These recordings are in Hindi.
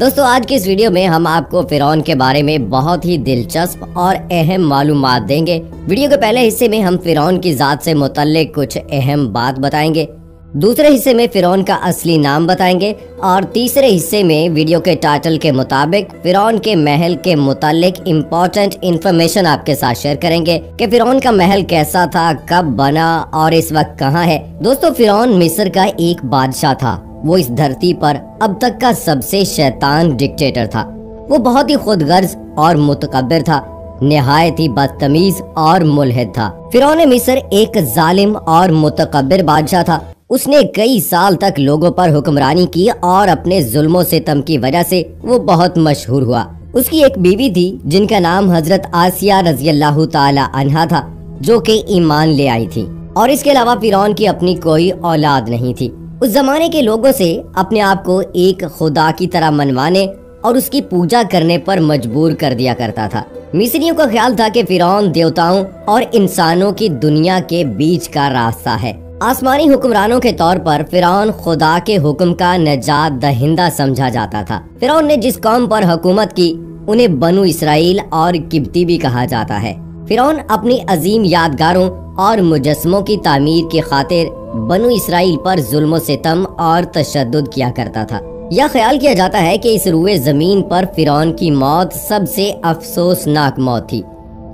दोस्तों, आज की इस वीडियो में हम आपको फिरौन के बारे में बहुत ही दिलचस्प और अहम मालूम देंगे। वीडियो के पहले हिस्से में हम फिरौन की जात से मुतल्लिक कुछ अहम बात बताएँगे। दूसरे हिस्से में फिरौन का असली नाम बताएँगे और तीसरे हिस्से में वीडियो के टाइटल के मुताबिक फिरौन के महल के मुतालिक इम्पोर्टेंट इन्फॉर्मेशन आपके साथ शेयर करेंगे कि फिरौन का महल कैसा था, कब बना और इस वक्त कहाँ है। दोस्तों, फिरौन मिस्र का एक बादशाह था। वो इस धरती पर अब तक का सबसे शैतान डिक्टेटर था। वो बहुत ही खुदगर्ज और मुतकबिर था, नहायत ही बदतमीज और मुलहिद था। फिर मिस्र एक जालिम और मुतकबिर बादशाह था। उसने कई साल तक लोगों पर हुक्मरानी की और अपने जुल्मों से तम की वजह से वो बहुत मशहूर हुआ। उसकी एक बीवी थी, जिनका नाम हज़रत आसिया रज़ी अल्लाह तहा था, जो कि ईमान ले आई थी। और इसके अलावा फिरौन की अपनी कोई औलाद नहीं थी। उस जमाने के लोगों से अपने आप को एक खुदा की तरह मनवाने और उसकी पूजा करने पर मजबूर कर दिया करता था। मिस्रियों का ख्याल था कि फिरौन देवताओं और इंसानों की दुनिया के बीच का रास्ता है। आसमानी हुक्मरानों के तौर पर फिरौन खुदा के हुक्म का नजात दहिंदा समझा जाता था। फिरौन ने जिस कौम पर हुकूमत की, उन्हें बनु इसराइल और किब्ती भी कहा जाता है। फिरौन अपनी अजीम यादगारों और मुजस्मों की तामीर की खातिर बनु इसराइल पर जुल्म सितम और तशद किया करता था। यह ख्याल किया जाता है कि इस रुए ज़मीन पर फिरौन की मौत सबसे अफसोसनाक मौत थी,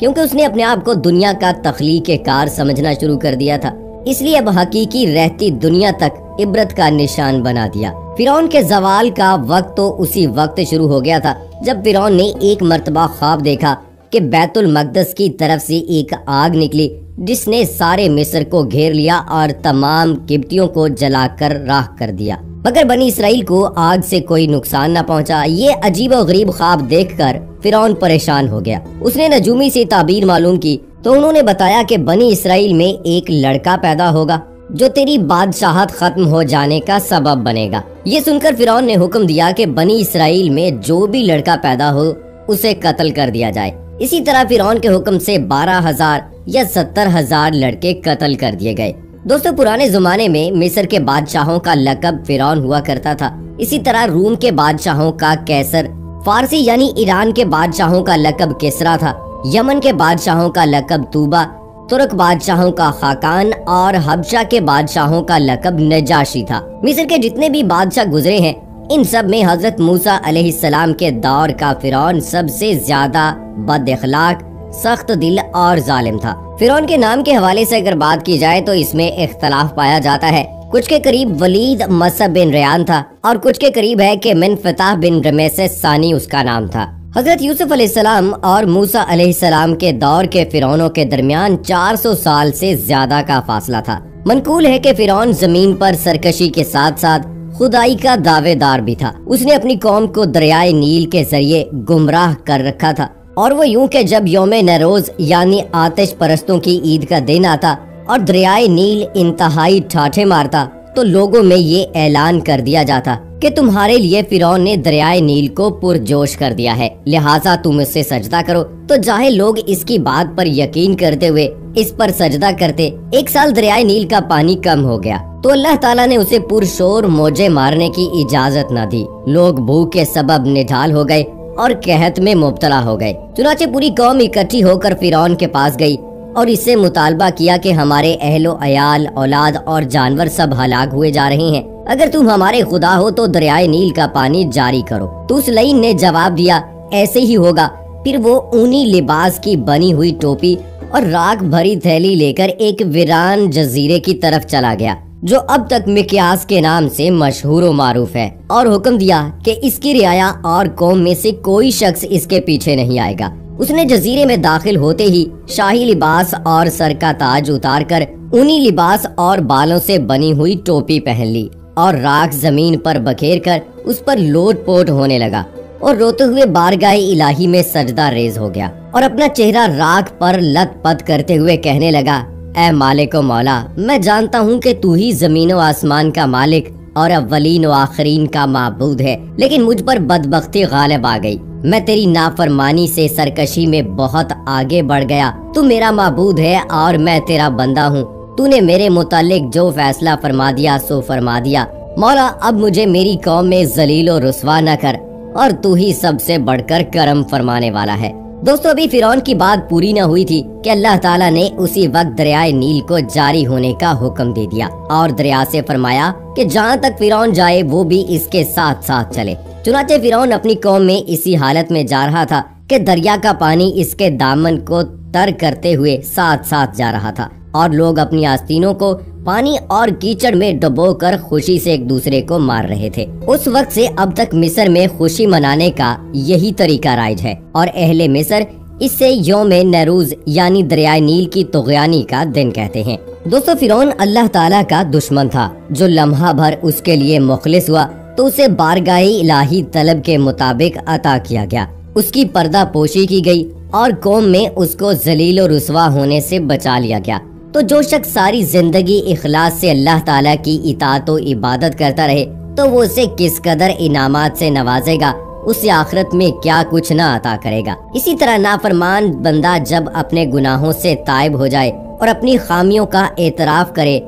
क्योंकि उसने अपने आप को दुनिया का तखलीक कार समझना शुरू कर दिया था। इसलिए अब हकीकी रहती दुनिया तक इबरत का निशान बना दिया। फिरौन के जवाल का वक्त तो उसी वक्त शुरू हो गया था, जब फिरौन ने एक मरतबा ख्वाब देखा कि बैतुल मकदस की तरफ़ से एक आग निकली, जिसने सारे मिस्र को घेर लिया और तमाम किब्तियों को जलाकर राख कर दिया। मगर बनी इसराइल को आग से कोई नुकसान न पहुँचा। ये अजीब और गरीब ख्वाब देखकर फिरौन परेशान हो गया। उसने नजूमी से ताबीर मालूम की तो उन्होंने बताया कि बनी इसराइल में एक लड़का पैदा होगा, जो तेरी बादशाहत खत्म हो जाने का सबब बनेगा। ये सुनकर फिरौन ने हुक्म दिया कि बनी इसराइल में जो भी लड़का पैदा हो, उसे कत्ल कर दिया जाए। इसी तरह फिरौन के हुक्म से बारह हज़ार या सत्तर हज़ार लड़के कत्ल कर दिए गए। दोस्तों, पुराने जमाने में मिस्र के बादशाहों का लकब फिरौन हुआ करता था। इसी तरह रूम के बादशाहों का कैसर, फारसी यानी ईरान के बादशाहों का लकब केसरा था। यमन के बादशाहों का लकब तूबा, तुर्क बादशाहों का खाकान और हबशा के बादशाहों का लकब नजाशी था। मिस्र के जितने भी बादशाह गुजरे हैं इन सब में हज़रत मूसा अलैहिस्सलाम के दौर का फिरौन सबसे ज़्यादा बद अखलाक, सख्त दिल और जालिम था। फिरौन के नाम के हवाले से अगर बात की जाए तो इसमें इख्तलाफ पाया जाता है। कुछ के करीब वलीद मसब बिन रयान था और कुछ के करीब है कि मिन फताह बिन रमेस सानी उसका नाम था। हज़रत यूसुफ अलैहिस्सलाम और मूसा अलैहिस्सलाम के दौर के फिरौनों के दरमियान 400 साल से ज़्यादा का फासला था। मनकूल है कि फिरौन ज़मीन पर सरकशी के साथ साथ खुदाई का दावेदार भी था। उसने अपनी कौम को दरियाए नील के ज़रिए गुमराह कर रखा था। और वो यूँ के जब योम नरोज, यानी आतिश परस्तों की ईद का दिन आता और दरियाए नील इंतहाई ठाठे मारता तो लोगों में ये ऐलान कर दिया जाता कि तुम्हारे लिए फिरौन ने दरियाए नील को पुरजोश कर दिया है। लिहाजा तुम इससे सजदा करो। तो चाहे लोग इसकी बात पर यकीन करते हुए इस पर सजदा करते एक साल दरियाए नील का पानी कम हो गया। तो अल्लाह ताला ने उसे पुरशोर मोजे मारने की इजाज़त न दी। लोग भूख के सबब निढाल हो गए और कहत में मुबतला हो गए। चुनाचे पूरी कौम इकट्ठी होकर फिरौन के पास गई और इससे मुतालबा किया कि हमारे अहलो अयाल, औलाद और जानवर सब हलाक हुए जा रहे हैं। अगर तुम हमारे खुदा हो तो दरियाए नील का पानी जारी करो। तो उस लईन ने जवाब दिया, ऐसे ही होगा। फिर वो ऊनी लिबास की बनी हुई टोपी और राख भरी थैली लेकर एक वीरान जजीरे की तरफ़ चला गया। जो अब तक मिक्यास के नाम से मशहूर मारूफ है, और हुक्म दिया कि इसकी रियाया और कौम में से कोई शख्स इसके पीछे नहीं आएगा। उसने जजीरे में दाखिल होते ही शाही लिबास और सर का ताज उतार कर उन्हीं लिबास और बालों से बनी हुई टोपी पहन ली, और राख ज़मीन पर बखेर कर उस पर लोट पोट होने लगा, और रोते हुए बारगाह इलाही में सजदा रेज हो गया, और अपना चेहरा राख पर लत पत करते हुए कहने लगा ए मालिक मौला, मैं जानता हूँ कि तू ही ज़मीन व आसमान का मालिक और अव्वलीन आखरीन का मबूद है, लेकिन मुझ पर बदबख्ती गालिब आ गई। मैं तेरी नाफरमानी से सरकशी में बहुत आगे बढ़ गया। तू मेरा मबूद है और मैं तेरा बंदा हूँ। तूने मेरे मुतालिक जो फैसला फरमा दिया, सो फरमा दिया। मौला, अब मुझे मेरी कौम में जलील और रसवा न कर, और तू ही सबसे बढ़कर करम फरमाने वाला है। दोस्तों, अभी फिरौन की बात पूरी न हुई थी कि अल्लाह ताला ने उसी वक्त दरियाए नील को जारी होने का हुक्म दे दिया और दरिया से फरमाया कि जहाँ तक फिरौन जाए, वो भी इसके साथ साथ चले। चुनाचे फिरौन अपनी कौम में इसी हालत में जा रहा था कि दरिया का पानी इसके दामन को तर करते हुए साथ साथ जा रहा था। और लोग अपनी आस्तीनों को पानी और कीचड़ में डुबोकर खुशी से एक दूसरे को मार रहे थे। उस वक्त से अब तक मिस्र में खुशी मनाने का यही तरीका राइज है। और अहले मिस्र इससे योम नरूज यानी दरिया नील की तुगयानी का दिन कहते हैं। दोस्तों, फिरौन अल्लाह ताला का दुश्मन था, जो लम्हा भर उसके लिए मुखलिस हुआ तो उसे बारगाही इलाही तलब के मुताबिक अता किया गया। उसकी पर्दा पोशी की गई और कौम में उसको जलील और रुसवा होने से बचा लिया गया। तो जो शख्स सारी ज़िंदगी इखलास से अल्लाह ताला की इतात इबादत करता रहे तो वो उसे किस कदर इनामात से नवाजेगा? उसे आखिरत में क्या कुछ ना अता करेगा? इसी तरह नाफरमान बंदा जब अपने गुनाहों से तायब हो जाए और अपनी खामियों का एतराफ करे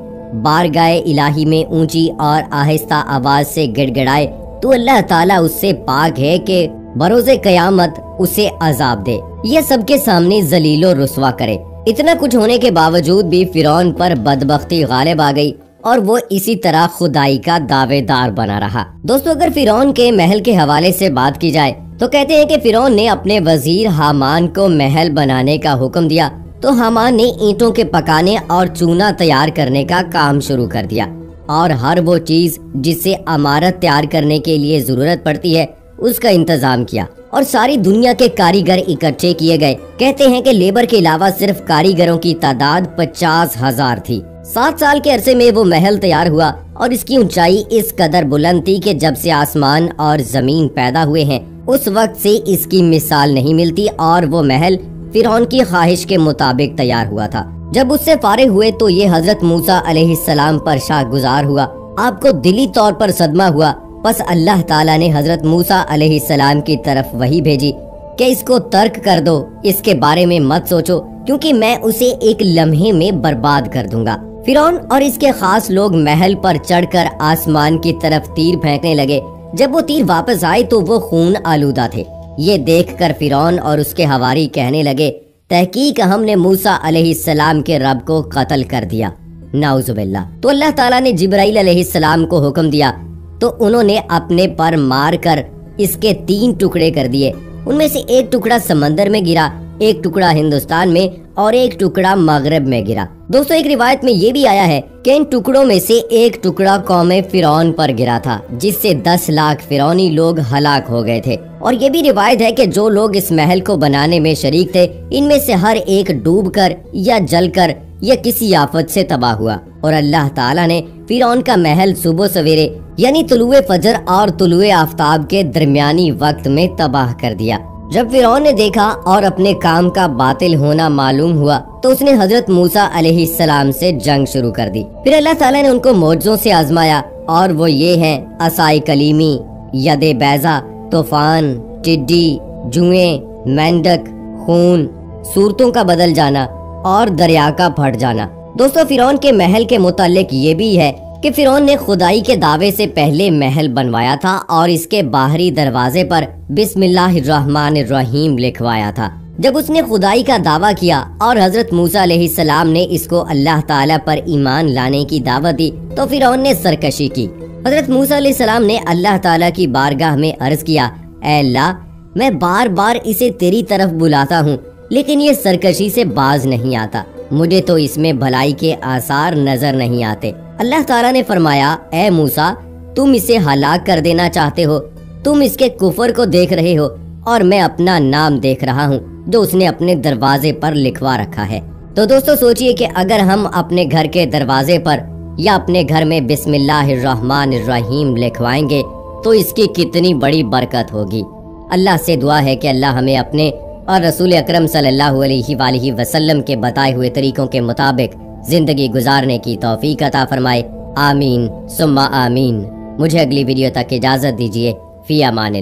बार गाय इलाही में ऊँची और आहिस्ता आवाज़ से गिड़गिड़ाए तो अल्लाह ताला उससे पाक है कि बरोजे कयामत उसे अजाब दे। यह सबके सामने जलीलो रुसवा करे। इतना कुछ होने के बावजूद भी फिरौन पर बदबख्ती गालिब आ गई और वो इसी तरह खुदाई का दावेदार बना रहा। दोस्तों, अगर फिरौन के महल के हवाले से बात की जाए तो कहते हैं कि फिरौन ने अपने वज़ीर हामान को महल बनाने का हुक्म दिया। तो हामान ने ईंटों के पकाने और चूना तैयार करने का काम शुरू कर दिया। और हर वो चीज़ जिससे अमारत तैयार करने के लिए ज़रूरत पड़ती है उसका इंतज़ाम किया और सारी दुनिया के कारीगर इकट्ठे किए गए। कहते हैं कि लेबर के अलावा सिर्फ़ कारीगरों की तादाद पचास हज़ार थी। सात साल के अरसे में वो महल तैयार हुआ और इसकी ऊंचाई इस कदर बुलंद थी कि जब से आसमान और ज़मीन पैदा हुए हैं, उस वक्त से इसकी मिसाल नहीं मिलती और वो महल फिर की ख्वाहिश के मुताबिक तैयार हुआ था। जब उससे फारे हुए तो ये हज़रत मूसा अलैहिस्सलाम पर शाह गुजार हुआ। आपको दिली तौर पर सदमा हुआ। बस अल्लाह ताला ने हज़रत मूसा अलैहिस्सलाम की तरफ़ वही भेजी कि इसको तर्क कर दो, इसके बारे में मत सोचो, क्योंकि मैं उसे एक लम्हे में बर्बाद कर दूँगा। फिरौन और इसके खास लोग महल पर चढ़कर आसमान की तरफ़ तीर फेंकने लगे। जब वो तीर वापस आए तो वो खून आलूदा थे। ये देखकर फिरौन और उसके हवारी कहने लगे, तहकीक हमने मूसा अलैहिस्सलाम के रब को कत्ल कर दिया। नाउजुबिल्ला तो अल्लाह ताला ने जिब्राइल अलैहिस्सलाम को हुक्म दिया तो उन्होंने अपने पर मार कर इसके तीन टुकड़े कर दिए। उनमें से एक टुकड़ा समंदर में गिरा, एक टुकड़ा हिंदुस्तान में और एक टुकड़ा मगरब में गिरा। दोस्तों, एक रिवायत में ये भी आया है कि इन टुकड़ों में से एक टुकड़ा कौम फिरौन पर गिरा था, जिससे दस लाख फिरौनी लोग हलाक हो गए थे। और ये भी रिवायत है कि जो लोग इस महल को बनाने में शरीक थे, इनमें से हर एक डूब कर या जल कर या किसी आफत से तबाह हुआ और अल्लाह ताला ने फिरौन का महल सुबह सवेरे, यानी तुलुए फजर और तुलुए आफ्ताब के दरमियानी वक्त में तबाह कर दिया। जब फिरौन ने देखा और अपने काम का बातिल होना मालूम हुआ तो उसने हज़रत मूसा अलैहिस्सलाम से जंग शुरू कर दी। फिर अल्लाह ताला ने उनको मौजों से आजमाया और वो ये हैं, असाई कलीमी, यदे बैजा, तूफ़ान, टिड्डी, जुए, मेंढक, खून, सूरतों का बदल जाना और दरिया का फट जाना। दोस्तों, फिरौन के महल के मुतालिक ये भी है कि फिरौन ने खुदाई के दावे से पहले महल बनवाया था और इसके बाहरी दरवाजे पर बिस्मिल्लाहिर्रहमानिर्रहीम लिखवाया था। जब उसने खुदाई का दावा किया और हज़रत मूसा सलाम ने इसको अल्लाह ताला पर ईमान लाने की दावत दी तो फिर ने सरकशी की। हज़रत मूसा सलाम ने अल्लाह ताला की बारगाह में अर्ज़ किया अल्लाह, मैं बार बार इसे तेरी तरफ़ बुलाता हूँ लेकिन ये सरकशी से बाज नहीं आता। मुझे तो इसमें भलाई के आसार नज़र नहीं आते। अल्लाह ताला ने फरमाया, ए मूसा, तुम इसे हलाक कर देना चाहते हो। तुम इसके कुफर को देख रहे हो और मैं अपना नाम देख रहा हूँ, जो उसने अपने दरवाजे पर लिखवा रखा है। तो दोस्तों, सोचिए कि अगर हम अपने घर के दरवाजे पर या अपने घर में बिस्मिल्लाहिर्रहमानिर्रहीम लिखवाएँगे तो इसकी कितनी बड़ी बरकत होगी। अल्लाह से दुआ है कि अल्लाह हमें अपने और रसूल अक्रम वसल्लम के बताए हुए तरीकों के मुताबिक ज़िंदगी गुजारने की तोफ़ी अता फरमाए। आमीन, सुम्मा आमीन। मुझे अगली वीडियो तक इजाज़त दीजिए। फ़िया अमान